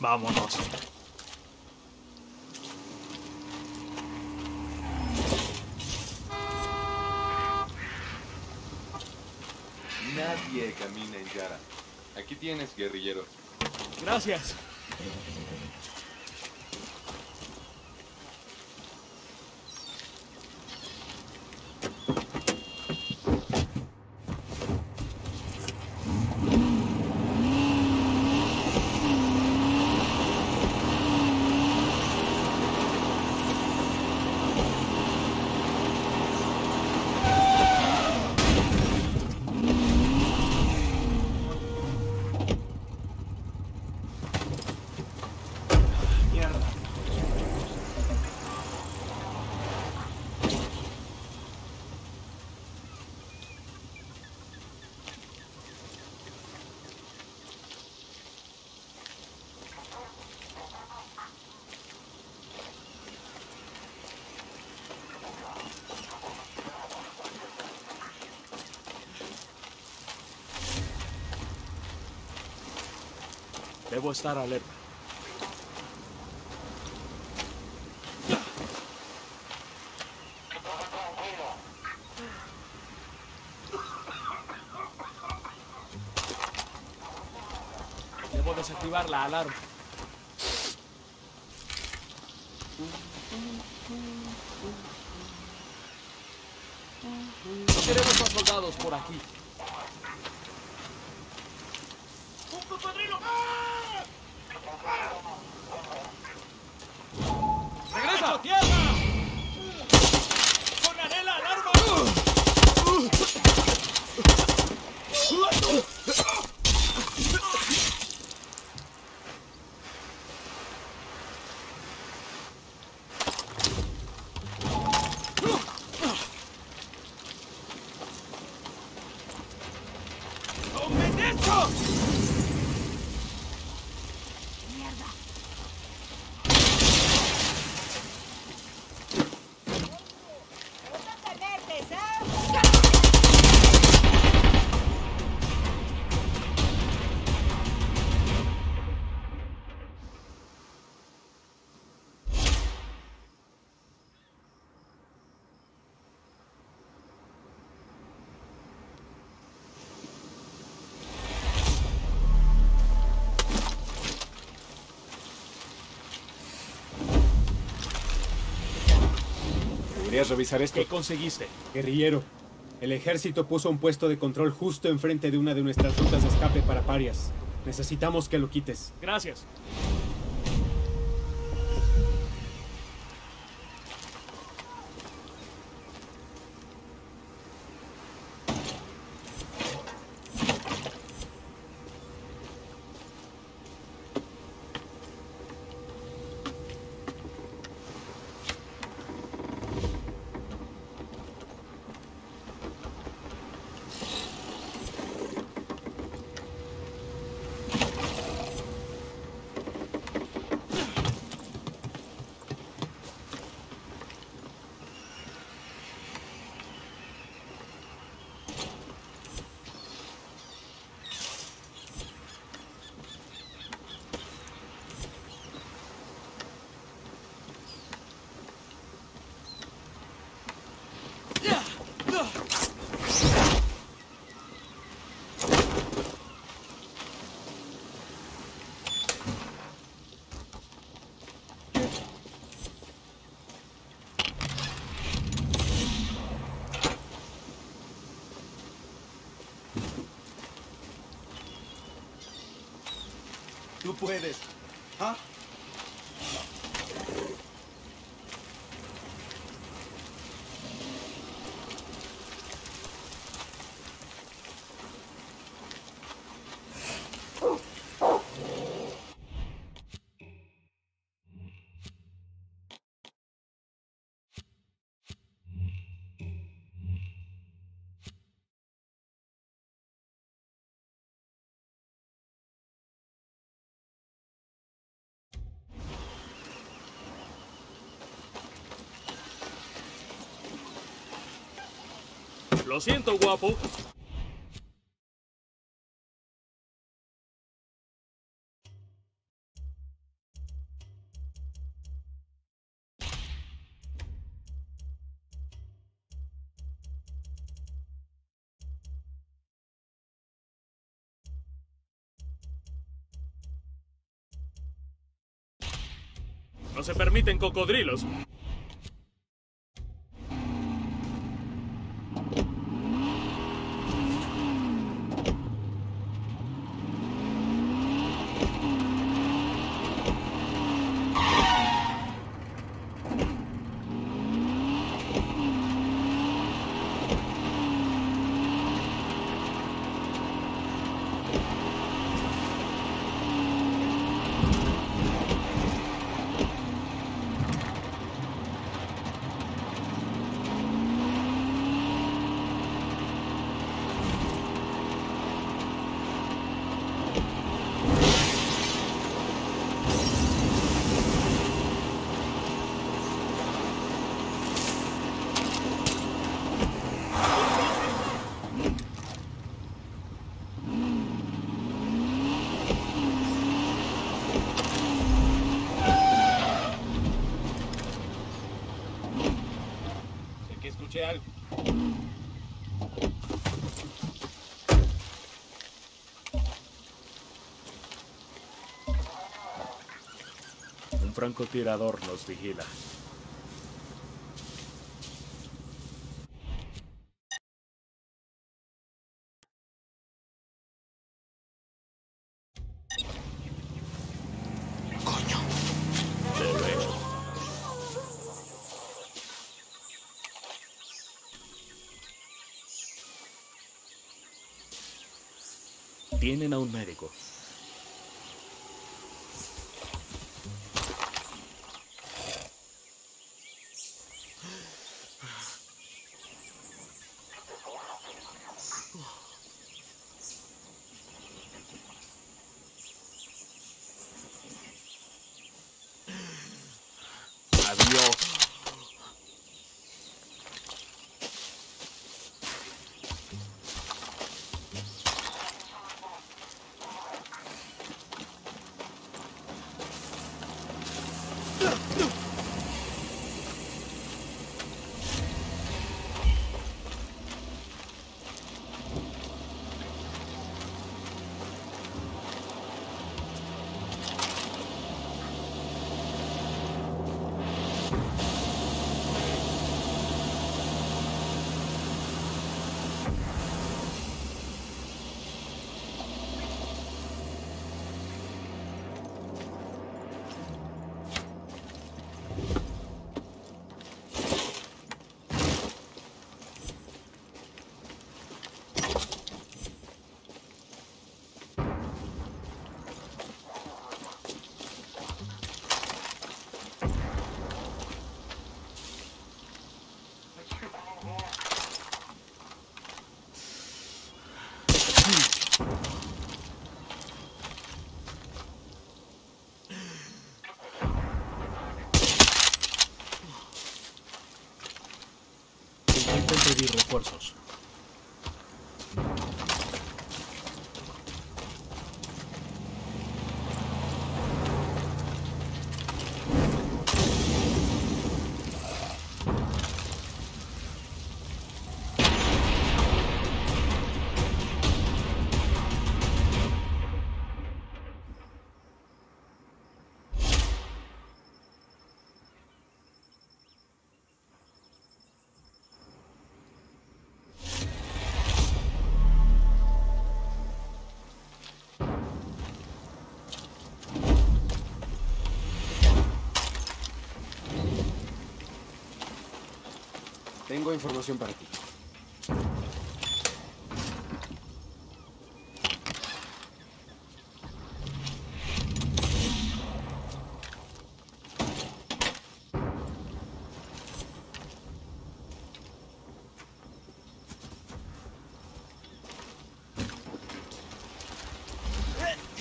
Vámonos. Nadie camina en Yara. Aquí tienes, guerrillero. Gracias. Debo estar alerta. Debo desactivar la alarma. No queremos más soldados por aquí. ¡Un cocodrilo! ¡Regresa! ¡A tierra! ¡Sonaré la alarma! ¿Podrías revisar esto? ¿Qué conseguiste? Guerrillero. El ejército puso un puesto de control justo enfrente de una de nuestras rutas de escape para parias. Necesitamos que lo quites. Gracias. Tú puedes. ¿Ah? Lo siento, guapo. No se permiten cocodrilos. Un francotirador nos vigila. Tienen a un médico. Adiós. Intenten Tengo información para ti.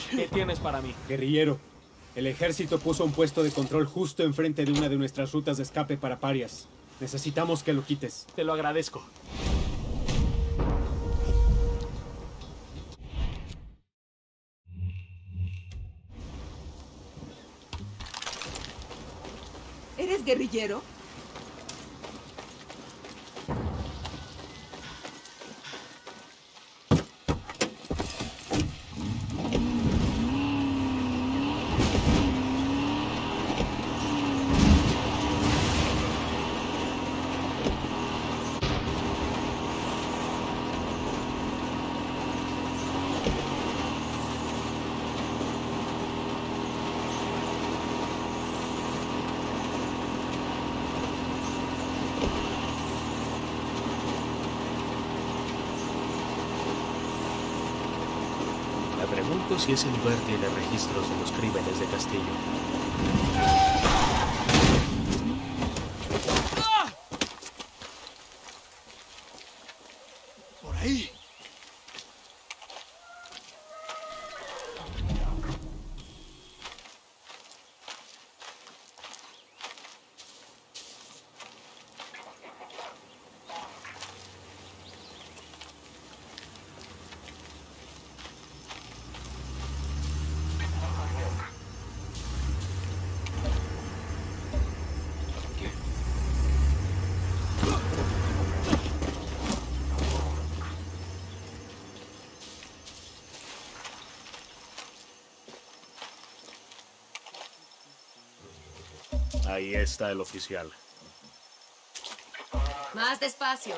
¿Qué tienes para mí? Guerrillero, el ejército puso un puesto de control justo enfrente de una de nuestras rutas de escape para parias. Necesitamos que lo quites. Te lo agradezco. ¿Eres guerrillero? Si ese lugar tiene registros de los crímenes de Castillo. Por ahí. Ahí está el oficial. Más despacio.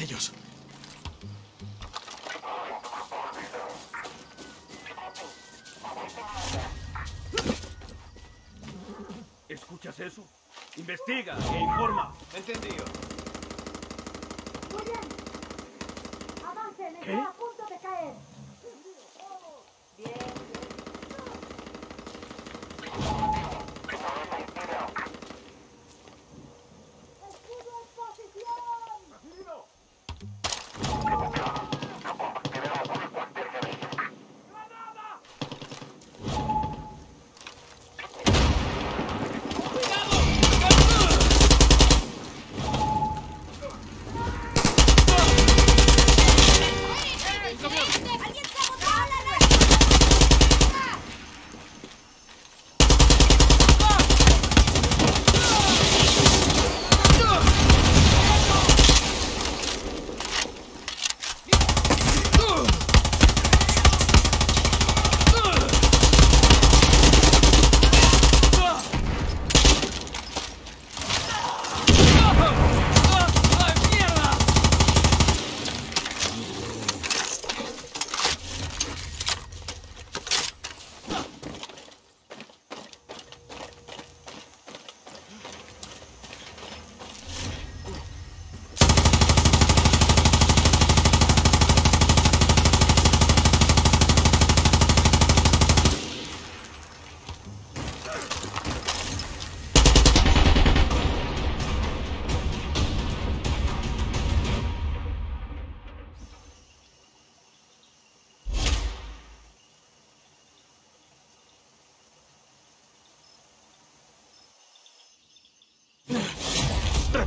Ellos. ¿Escuchas eso? Investiga e informa. Entendido. Muy bien. Avancen, ¿Qué?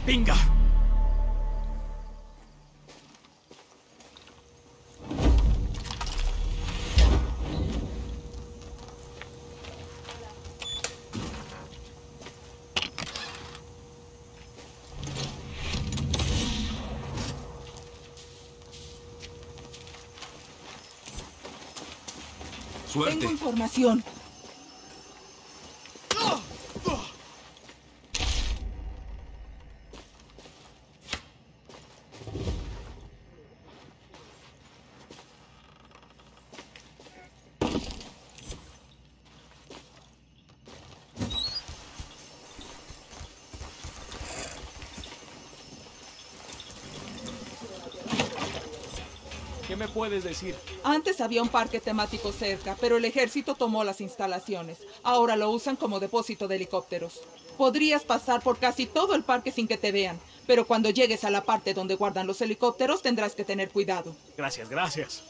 ¡Repinga! Tengo información. Puedes decir? Antes había un parque temático cerca, pero el ejército tomó las instalaciones. Ahora lo usan como depósito de helicópteros. Podrías pasar por casi todo el parque sin que te vean, pero cuando llegues a la parte donde guardan los helicópteros tendrás que tener cuidado. Gracias, gracias.